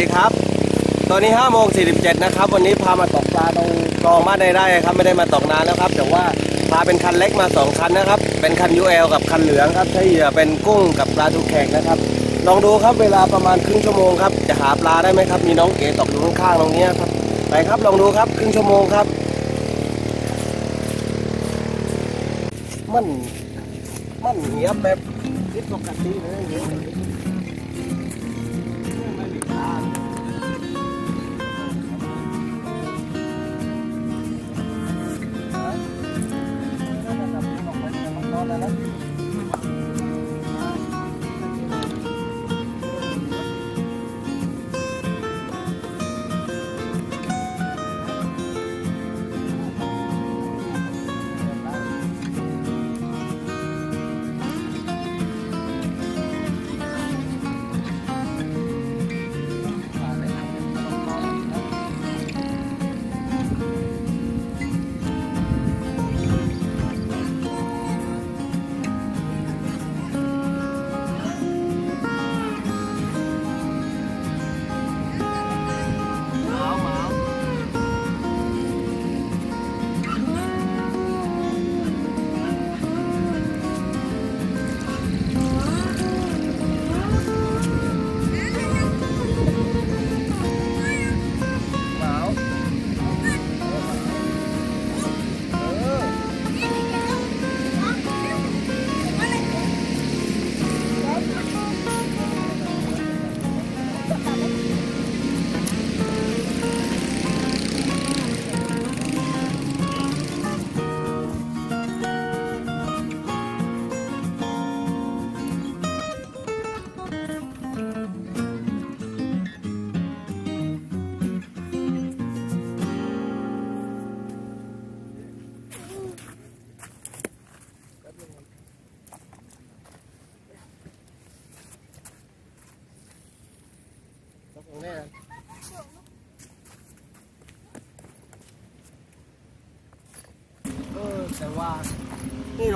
วัสดีครับ ตอนนี้5โมง47นะครับ วันนี้พามาตกปลาตรงคลองบ้านในไร่ครับ ไม่ได้มาตกนานแล้วครับ แต่ว่าพาเป็นคันเล็กมา 2 คันนะครับ เป็นคัน UL กับคันเหลืองครับ ใช้เหยื่อเป็นกุ้งกับปลาทูแขกนะครับ ลองดูครับ เวลาประมาณครึ่งชั่วโมงครับ จะหาปลาได้ไหมครับ มีน้องเก๋ตกอยู่ข้างๆตรงนี้ครับ ไปครับ ลองดูครับ ครึ่งชั่วโมงครับ มัน มันเงียบแบบผิดปกติเลย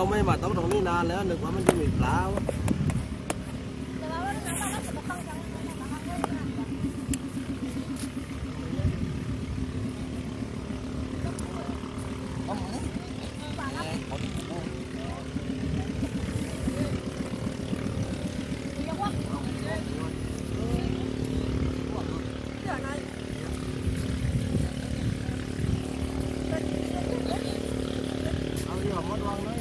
เราไม่มาต้องตรงนี้นานแล้วนึกว่ามันจะมีปลาวะเอาที่หอมมดวางเลย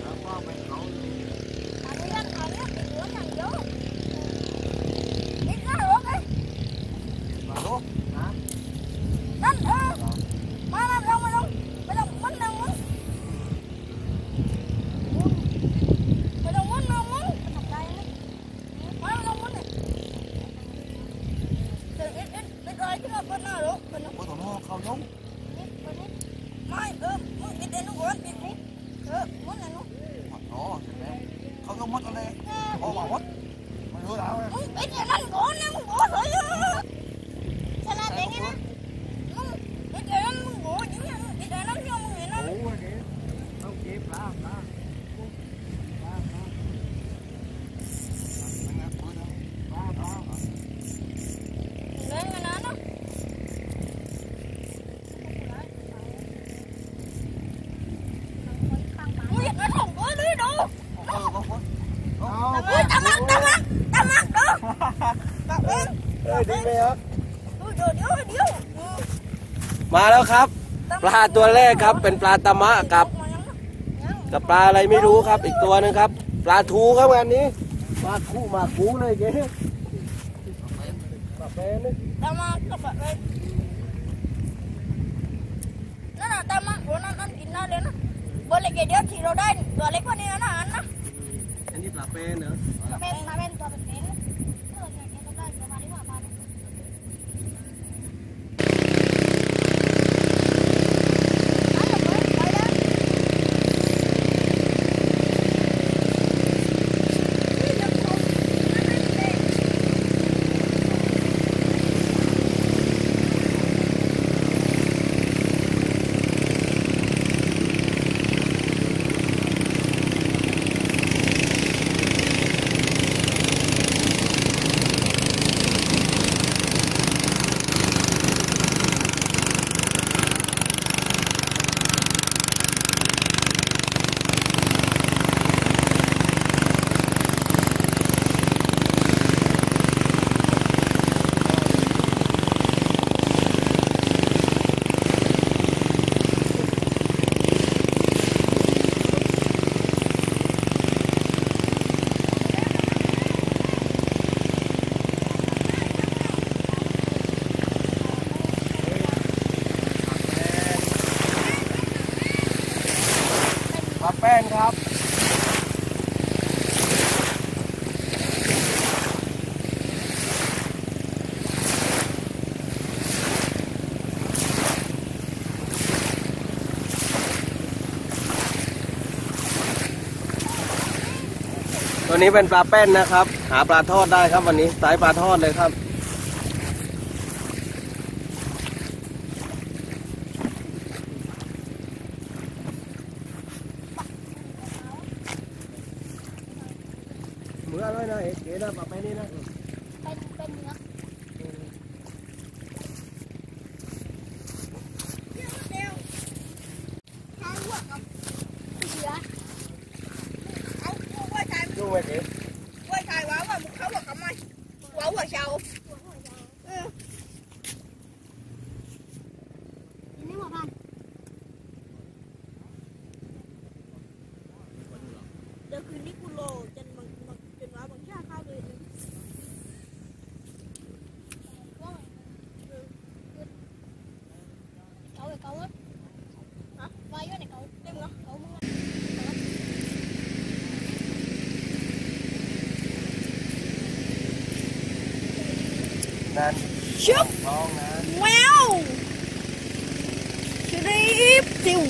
แล้วก็ไปเขามาลูกนะ Có thằng nó không giống Đó, không giống mất ở đây Có bảo mất Mày hứa đảo đây Ủa kìa Không kịp lá lá Lá lá Lá lá Ờ, có phút Ờ, เอ้ยดีไหมครับ มาแล้วครับ ปลาตัวแรกครับเป็นปลาตะมะกับกับปลาอะไรไม่รู้ครับ อีกตัวหนึงครับ ปลาทูครับงานนี้มาคู่มาคู่เลยเจ๊ปลาแปนนี่ Tama, dapat baik. Nah, nah, tama, bukan nanti kina deh nah. Boleh ke dia tiro dah, boleh kau ni anak anak. อันนี้ปลาแปนเหรอ Main, main, tu betul. Oh, ตันนี้เป็นปลาแป้นนะครับ หาปลาทอดได้ครับวันนี้สายปลาทอดเลยครับ Uniqlo trên bằng bằng trên đó bằng ra cao rồi cậu là cậu á hả? Vai cái này cậu. Em ngó cậu muốn nên Chúc. Wow. đi tiêu.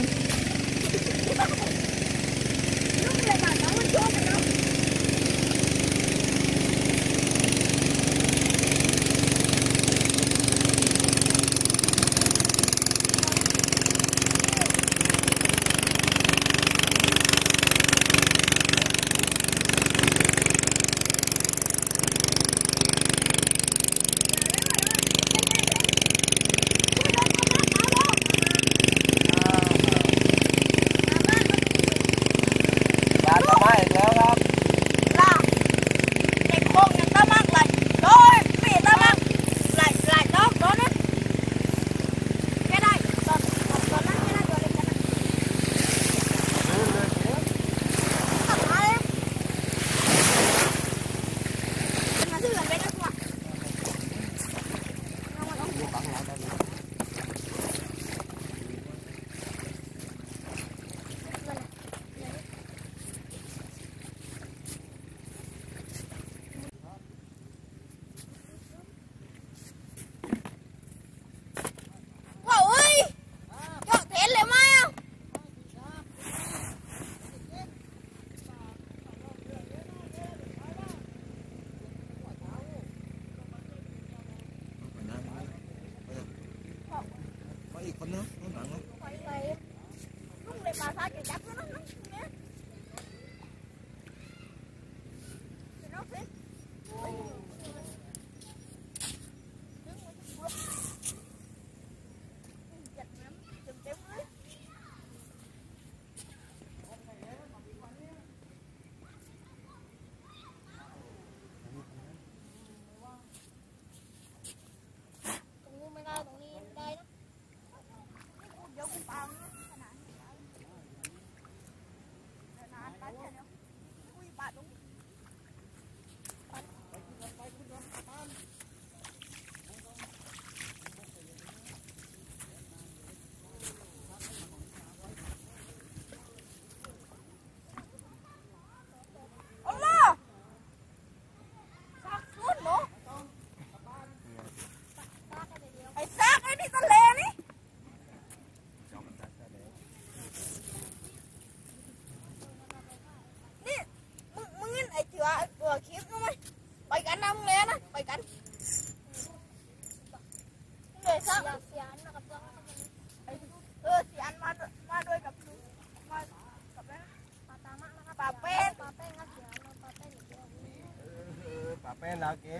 ดาเก๋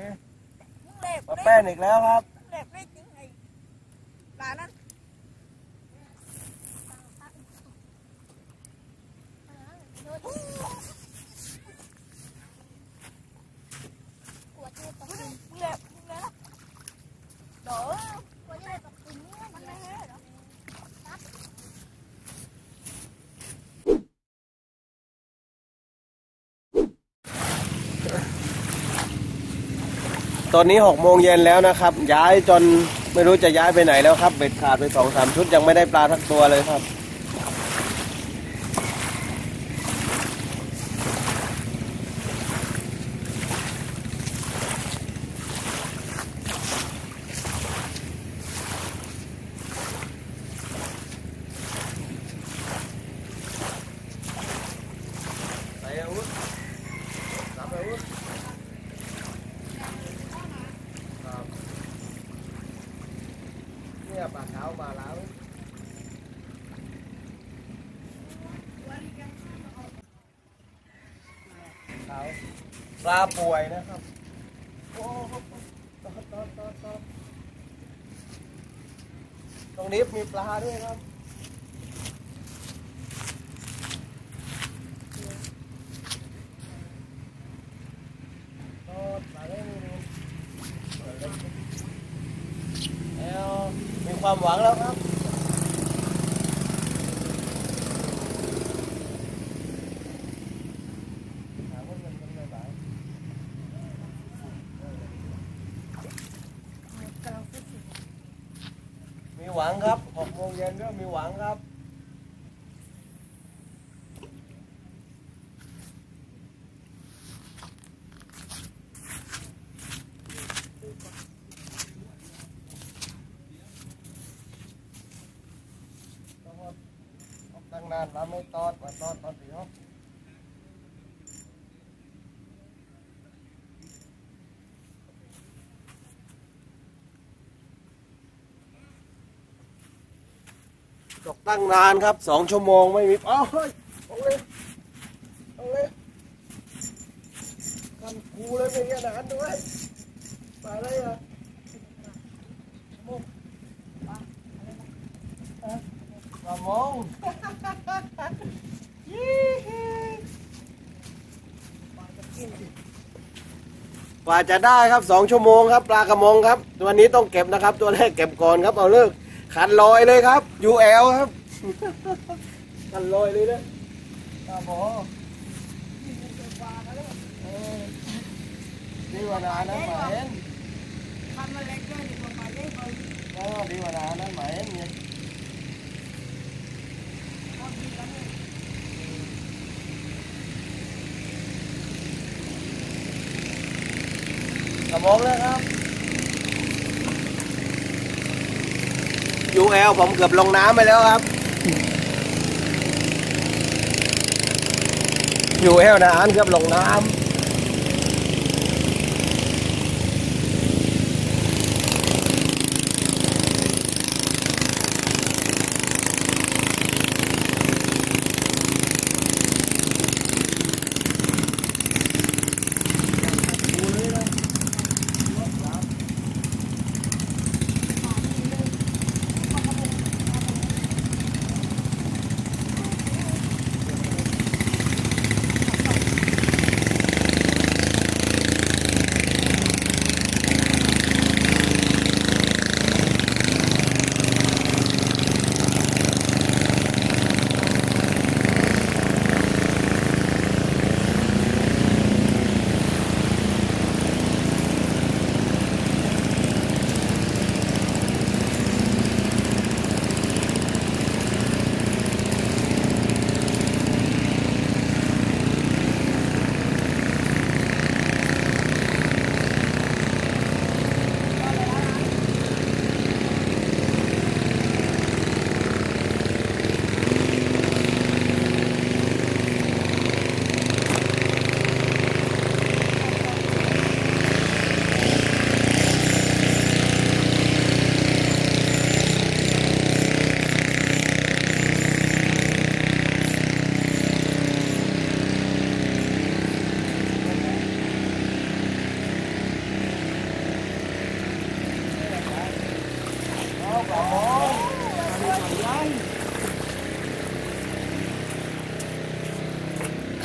ป้าแป้นอีกแล้วครับ ตอนนี้6โมงเย็นแล้วนะครับ ย้ายจนไม่รู้จะย้ายไปไหนแล้วครับ เบ็ดขาดไปสองสามชุดยังไม่ได้ปลาทักตัวเลยครับ ปลาป่วยนะครับตรงนี้มีปลาด้วยครับ ตอดปลาได้ไม่รู้แล้วมีความหวังแล้วครับ ถามว่ามันเป็นไงบ้าง มี หวังครับหกโมงเย็นก็มีหวังครับ ตั้งนานแล้วไม่ตอดมาตอดตอนสี่ห้อง ตกตั้งนานครับสองชั่วโมงไม่มีเอ้าเฮ้ยเอาเลยเอาเลยทำกูเลยไม่ขนาดด้วยมาได้เหรอมุกมามองกว่าจะได้ครับสองชั่วโมงครับ ปลากระมงครับ ตัวนี้ต้องเก็บนะครับ ตัวแรกเก็บก่อนครับเอาเลิกขันลอยเลยครับ UL ครับ ขันลอยเลยนะตาหมอเออดีกว่านานั้นหมายเห็นทำอะไรก็ดีกว่าไปเล่นบอลเออดีกว่านานั้นหมายเห็นเนี่ยก็ดีแล้วเนี่ยกระมงนะครับ UL ผมเกือบลงน้ำไปแล้วครับ UL นะอันเกือ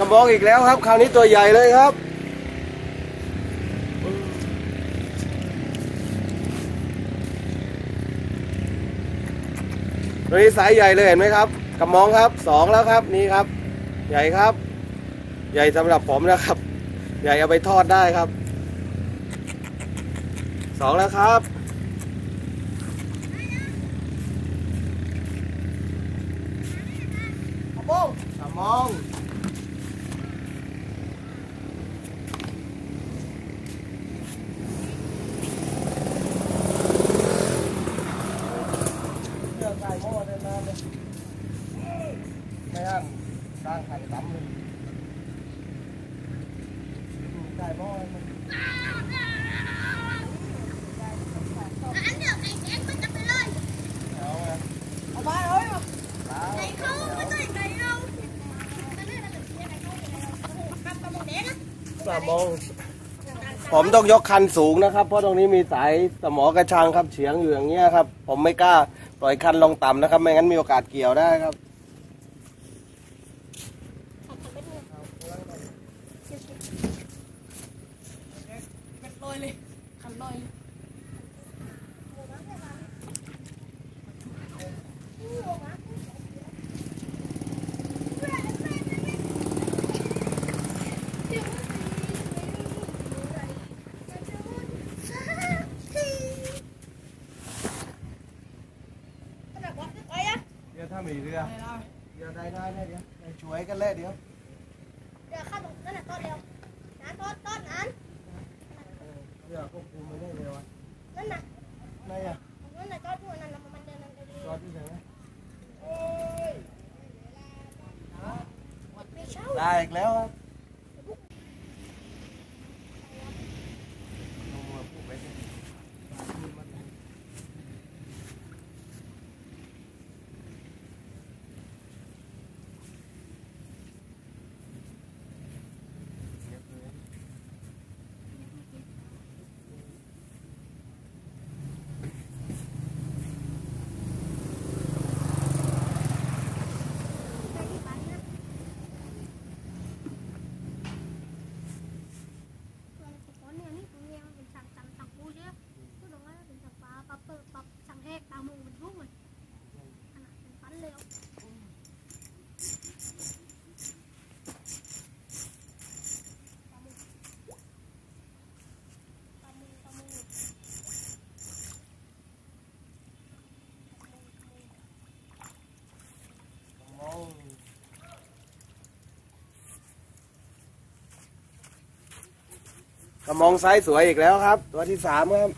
บลงอีกแล้วครับ คราวนี้ตัวใหญ่เลยครับ ตัวนี้สายใหญ่เลยเห็นไหมครับกระมองครับสองแล้วครับนี่ครับ ใหญ่ครับ ใหญ่สำหรับผมนะครับ ใหญ่เอาไปทอดได้ครับสองแล้วครับ ขโมง กระมองเลือกใส่หม้อได้นานเลยไม่อั้นสร้างไข่ดำเลยใส่หม้อให้มัน อันเดียวไอ้แจ๊คมันจะไปเลย มอง ผมต้องยกคันสูงนะครับ เพราะตรงนี้มีสายสมอกระชังครับเฉียงอยู่อย่างเงี้ยครับ ผมไม่กล้าปล่อยคันลงต่ำนะครับ ไม่งั้นมีโอกาสเกี่ยวได้ครับ เป็นลอยเลยขันลอยเลย เดี๋ยวถ้า มีเรือเดี๋ยวได้ได้ได้เดี๋ยวได้ช่วยกันเลยเดี๋ยว เดี๋ยวข้าตรงนั้นน่ะต้นเดียวนะต้นต้นนั้น เรือควบคุมไม่ได้เลยวะ นั่นน่ะ ไหนอะ นั่นน่ะต้นที่วันนั้นน่ะมันเดินมันเดิน จอดที่ไหนนะ ไม่เช่า ได้อีกแล้วครับลงมาพูดไปสิ มอง กระมองไซส์สวยอีกแล้วครับ ตัวที่สามครับ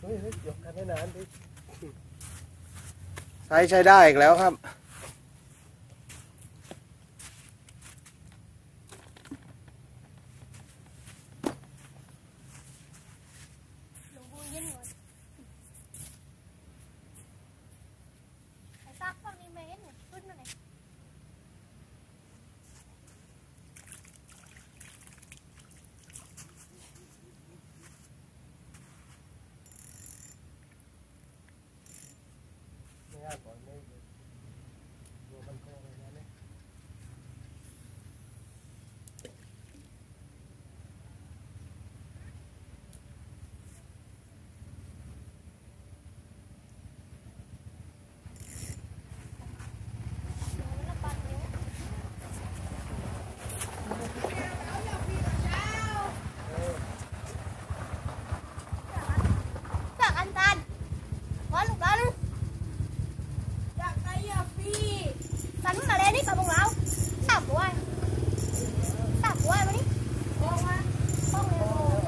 เฮ้ยเฮ้ยยกกันให้นานดิไซใช้ได้อีกแล้วครับ ซักพวกนี้ไม่เห็นขึ้นมาไหน ไม่ยากกว่าไม่ดูมันก็เลยนะเนี่ย จากอันตันวันลูกกันจากไอ้ยาฟีสันมาเลยนี่กับพวกเราสามตัวสามตัวมาดิโอ้มาต้องเลย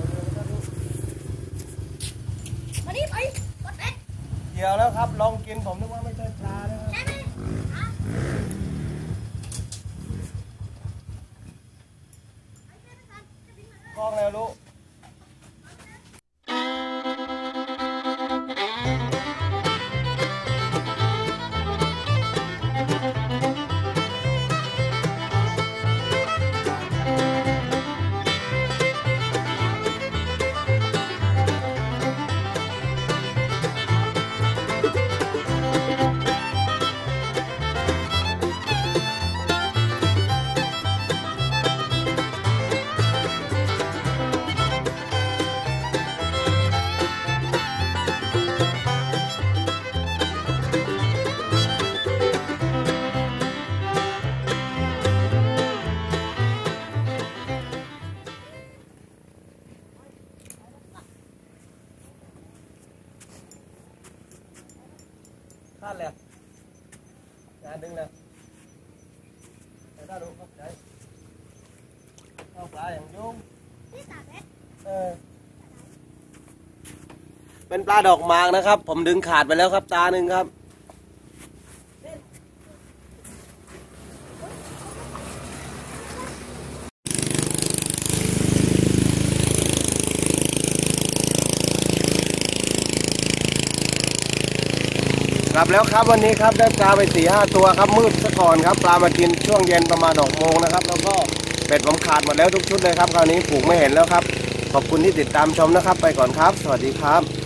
มาดิไปกดเอ็ด เกี่ยวแล้วครับ ลอง กินผมนึกว่า ปลาดอกมางนะครับ ผมดึงขาดไปแล้วครับ ตาหนึ่งครับ กลับแล้วครับวันนี้ครับได้ปลาไปสี่ห้าตัวครับมืดซะก่อนครับ ปลามากินช่วงเย็นประมาณดอกโมงนะครับ แล้วก็เป็ดผมขาดหมดแล้วทุกชุดเลยครับคราวนี้ผูกไม่เห็นแล้วครับขอบคุณที่ติดตามชมนะครับ ไปก่อนครับ สวัสดีครับ